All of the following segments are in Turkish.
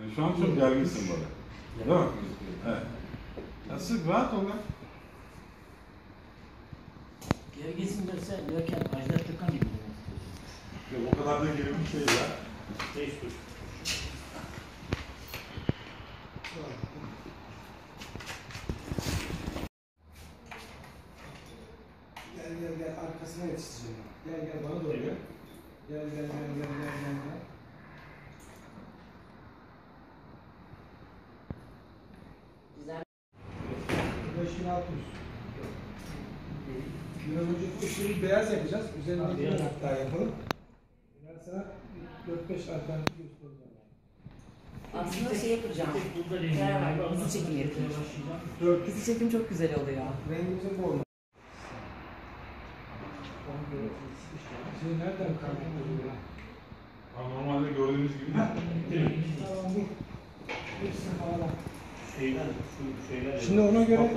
Yani şu an çok gerginsin böyle. Değil mi? Evet. Ya sık rahat ol ya. Gerginsin derse derken Ajda Türkan gibi istiyorsun. Yok o kadar da gerin bir şey ya. Değiş dur. Gel gel gel arkasına yetişeceğim. Gel gel bana doğru gel gel gel gel gel. Güzel. 5600. Biraz önce bu işleri beyaz yapacağız. Üzerine bir kat daha yapalım. Ben sana 4-5 alternatif göstereceğim. Aslında şey yapacağım. Burada Beraber dizi çekimi. 4 Dizi çekim çok güzel oluyor. Rengimizin bu olmalı. Şey nereden kaynaklanıyor? Ama normalde gördüğünüz gibi değil. Tamam bu. Hepsini bağla. Şeyler, şu şeyler. Şimdi ona göre-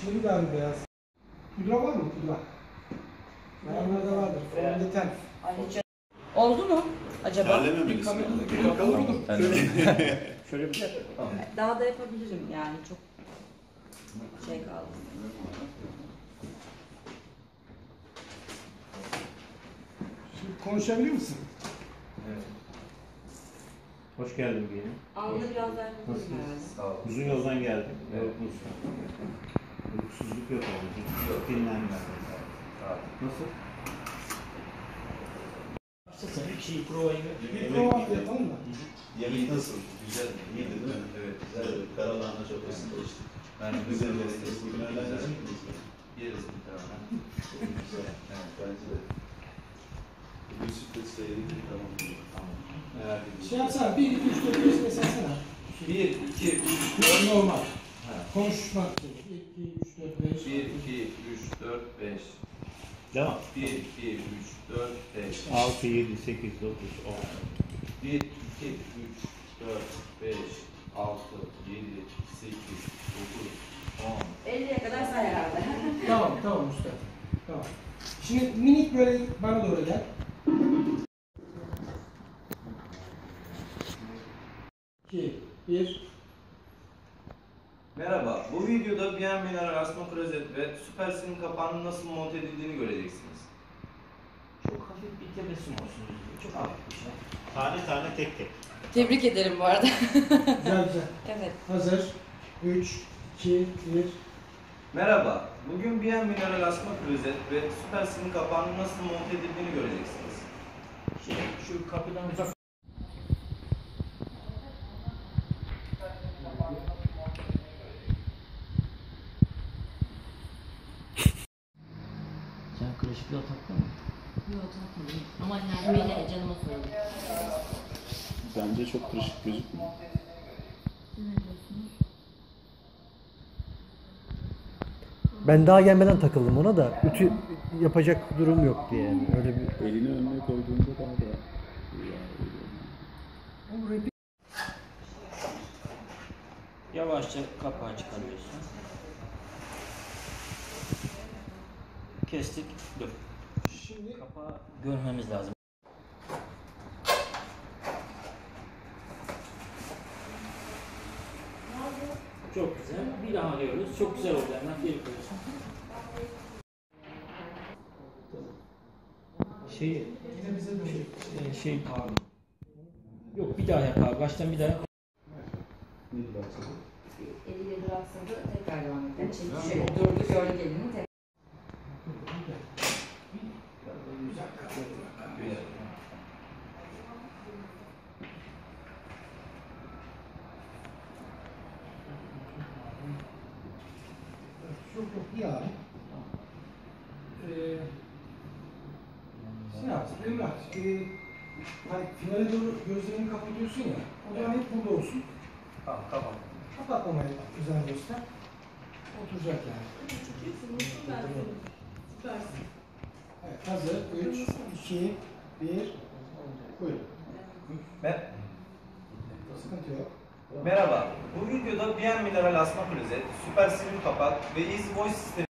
Şimdi de abi beyaz. Pudra var mı pudra? Bayanlarda vardır. Fondöten. Oldu mu acaba? Bir kamerada bir bakalım. Şöyle bir Daha da yapabilirim yani çok şey kaldı. Şimdi konuşabilir misin? Hoş geldin diyelim. Alnı biraz daha yapabilirim herhalde. Uzun yoldan geldim. Evet. Uykusuzluk yok orada. Yok. Dinlenme. Nasıl? Bir şey provayı Bir prova yapalım mı? Yemek nasıl? Güzel, iyiydi değil mi? Evet, güzel. Karalahana çok eski işte. Ben güzel lezzetli. Bugün öğlen yiyecek miyiz? Yeriz bir tane. Güzel. Evet, bence de. Bugün sütle seyredip tamam. Tamam. Merak etmeyin. Şey yapsana 1, 2, 3, 4, 5 mesela. Bir, iki, üç, Çok normal. Ha. Konuşmak. 1, 2, 3, 4, 5. bir, iki, üç, dört, beş. Devam. Bir, iki, üç, dört, beş. 6, 7, 8, 9, 10. Bir, iki, üç, dört, beş, altı, yedi, sekiz, dokuz, on. 50'ye kadar say herhalde. Tamam tamam usta. Tamam. Şimdi minik böyle bana doğru gel. İki, bir. Merhaba, bu videoda BM Mineral Asma Klozet ve Süpersin'in kapağının nasıl monte edildiğini göreceksiniz. Çok hafif bir tebessüm olsun. Çok hafif bir şey. Tane tane tek tek. Tebrik ederim bu arada. Güzel güzel. evet. Hazır. Üç, iki, bir. Merhaba, bugün BM Mineral Asma Klozet ve Süpersin'in kapağının nasıl monte edildiğini göreceksiniz. Şey, şu kapıdan uzak. Sen klasikle taktın mı? Yok takmadım. Ama Nermin'e canıma söyledim. Bence çok kırışık gözükmüyor. Ben daha gelmeden takıldım ona da ütü yapacak durum yok diye yani. Öyle bir Elini önüne koyduğunda daha da Yavaşça kapağı çıkarıyorsun. Kestik. Dur. Şimdi Kapağı görmemiz lazım. Çok güzel. Bir daha alıyoruz. Çok güzel oldu. Hemen geri koyuyorsun. Şey, yine bize şey, şey Yok bir daha yap abi. Baştan bir daha yap. Eliyle duraksadı tekrar devam edelim. Şöyle durdu gördük elini tekrar. Yok yok iyi abi. Ee, şey yapsın Emrah. E, hani finale doğru gözlerini kapatıyorsun ya. O zaman hep burada olsun. Tamam, tamam. Kapatmamaya özen göster. Oturacak yani. Evet hazır. Üç, iki, bir. Buyurun. Mer- Sıkıntı yok. Merhaba, bu videoda BM Mineral Asma Klozet, Süpersin'in kapak ve Easy Voice sistemi